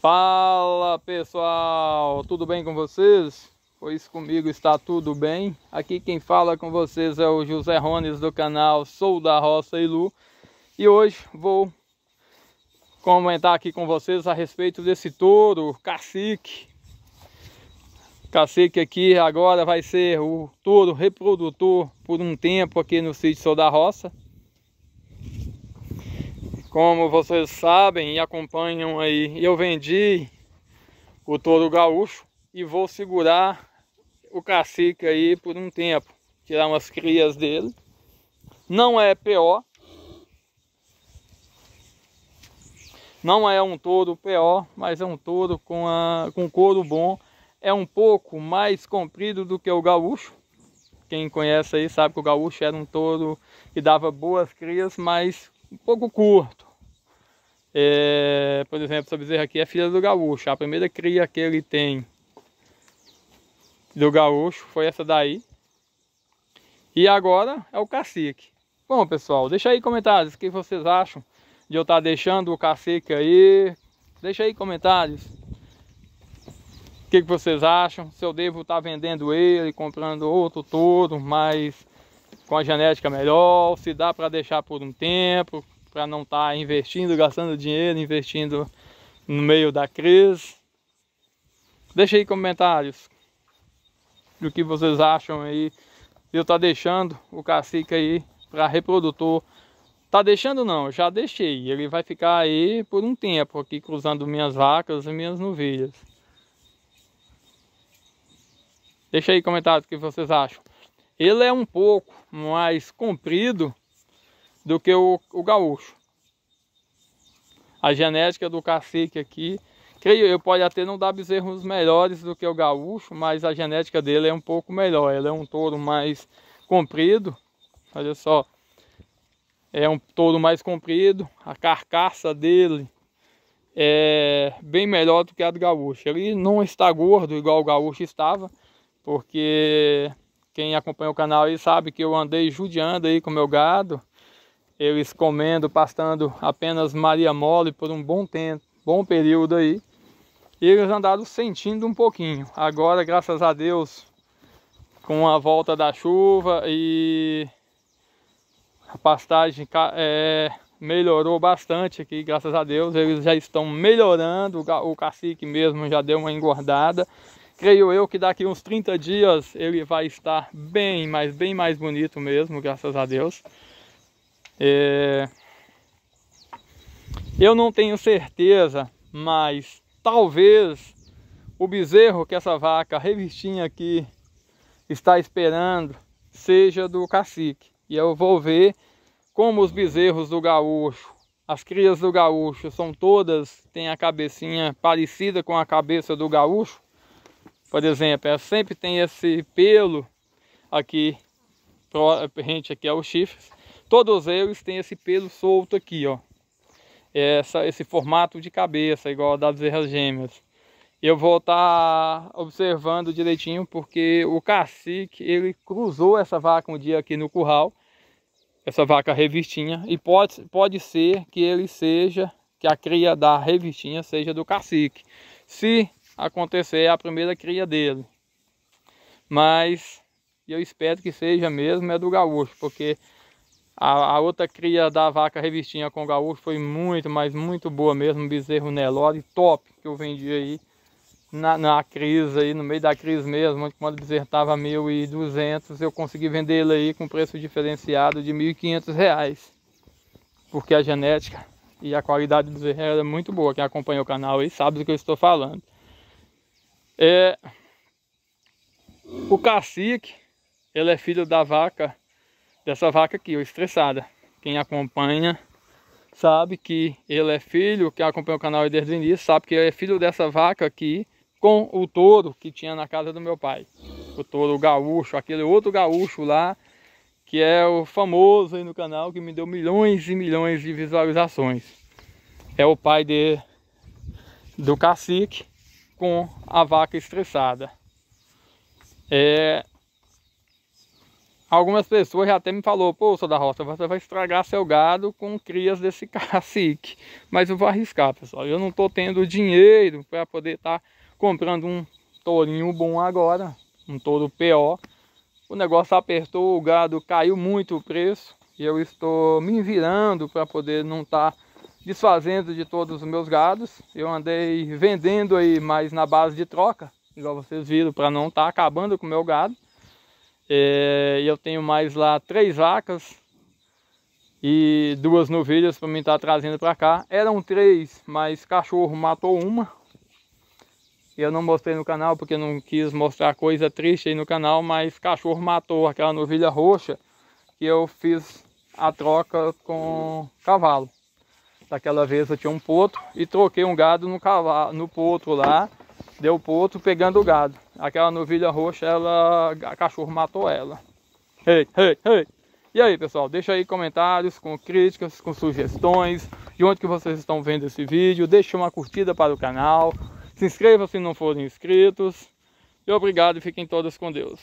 Fala pessoal, tudo bem com vocês? Pois comigo está tudo bem. Aqui quem fala com vocês é o José Rones do canal Sou da Roça Ilu. E hoje vou comentar aqui com vocês a respeito desse touro cacique. Cacique aqui agora vai ser o touro reprodutor por um tempo aqui no sítio Sou da Roça. Como vocês sabem e acompanham aí, eu vendi o touro gaúcho e vou segurar o cacique aí por um tempo. Tirar umas crias dele. Não é PO. Não é um touro PO, mas é um touro com, a, com couro bom. É um pouco mais comprido do que o gaúcho. Quem conhece aí sabe que o gaúcho era um touro que dava boas crias, mas um pouco curto. É, por exemplo, essa bezerra aqui é filha do gaúcho. A primeira cria que ele tem do gaúcho foi essa daí. E agora é o cacique. Bom, pessoal, deixa aí comentários o que vocês acham de eu estar deixando o cacique aí. Deixa aí comentários. O que, vocês acham? Se eu devo estar vendendo ele, comprando outro touro, mas com a genética melhor, se dá para deixar por um tempo, para não estar tá investindo, gastando dinheiro, investindo no meio da crise. Deixa aí comentários do que vocês acham aí. Eu tá deixando o cacique aí para reprodutor. Tá deixando não, já deixei. Ele vai ficar aí por um tempo aqui cruzando minhas vacas e minhas novilhas. Deixa aí comentários o que vocês acham. Ele é um pouco mais comprido do que o, o gaúcho. A genética do cacique aqui, creio eu, pode até não dar bezerros melhores do que o gaúcho, mas a genética dele é um pouco melhor. Ele é um touro mais comprido, olha só. É um touro mais comprido, a carcaça dele é bem melhor do que a do gaúcho. Ele não está gordo igual o gaúcho estava, porque quem acompanha o canal aí sabe que eu andei judiando aí com meu gado eles comendo, pastando apenas Maria Mole por um bom tempo, bom período aí. E eles andaram sentindo um pouquinho. Agora, graças a Deus, com a volta da chuva e a pastagem é, melhorou bastante aqui, graças a Deus. Eles já estão melhorando, o cacique mesmo já deu uma engordada. Creio eu que daqui uns 30 dias ele vai estar bem, mas bem mais bonito mesmo, graças a Deus. É... Eu não tenho certeza, mas talvez o bezerro que essa vaca revistinha aqui está esperando seja do cacique. E eu vou ver como os bezerros do gaúcho, as crias do gaúcho são todas, têm a cabecinha parecida com a cabeça do gaúcho. Por exemplo, ela sempre tem esse pelo aqui, rente aqui aos chifres. Todos eles têm esse pelo solto aqui, ó. Essa, esse formato de cabeça, igual das bezerras gêmeas. Eu vou estar tá observando direitinho, porque o cacique, ele cruzou essa vaca um dia aqui no curral. Essa vaca revistinha. E pode, pode ser que ele seja, que a cria da revistinha seja do cacique. Se acontecer a primeira cria dele. Mas eu espero que seja mesmo é do gaúcho, porque a, a, outra cria da vaca revistinha com gaúcho foi muito, mas muito boa mesmo. Bezerro Nelore top que eu vendi aí na, na crise aí, no meio da crise mesmo. Quando o bezerro estava 1.200, eu consegui vender ele aí com preço diferenciado de 1.500 reais. Porque a genética e a qualidade do bezerro era muito boa. Quem acompanha o canal aí sabe do que eu estou falando. É, o cacique, ele é filho da vaca dessa vaca aqui, ó, estressada. Quem acompanha sabe que ele é filho, quem acompanha o canal desde o início, sabe que ele é filho dessa vaca aqui com o touro que tinha na casa do meu pai. O touro gaúcho, aquele outro gaúcho lá, que é o famoso aí no canal, que me deu milhões e milhões de visualizações. É o pai de, do cacique com a vaca estressada. É, algumas pessoas já até me falou, pô, sou da roça, você vai estragar seu gado com crias desse cacique. Mas eu vou arriscar, pessoal. Eu não estou tendo dinheiro para poder estar tá comprando um tourinho bom agora, um touro PO. O negócio apertou, o gado caiu muito o preço e eu estou me virando para poder não estar tá desfazendo de todos os meus gados. Eu andei vendendo aí mais na base de troca, igual vocês viram, para não estar tá acabando com o meu gado. É, eu tenho mais lá três vacas e duas novilhas para mim estar tá trazendo para cá. Eram três, mas cachorro matou uma. Eu não mostrei no canal porque não quis mostrar coisa triste aí no canal, mas cachorro matou aquela novilha roxa que eu fiz a troca com cavalo. Daquela vez eu tinha um potro e troquei um gado no cavalo, no potro lá deu potro pegando o gado. Aquela novilha roxa, ela, a cachorro matou ela. Ei, ei, ei. E aí, pessoal, deixa aí comentários com críticas, com sugestões, de onde que vocês estão vendo esse vídeo. Deixe uma curtida para o canal. Se inscreva se não forem inscritos. E obrigado e fiquem todos com Deus.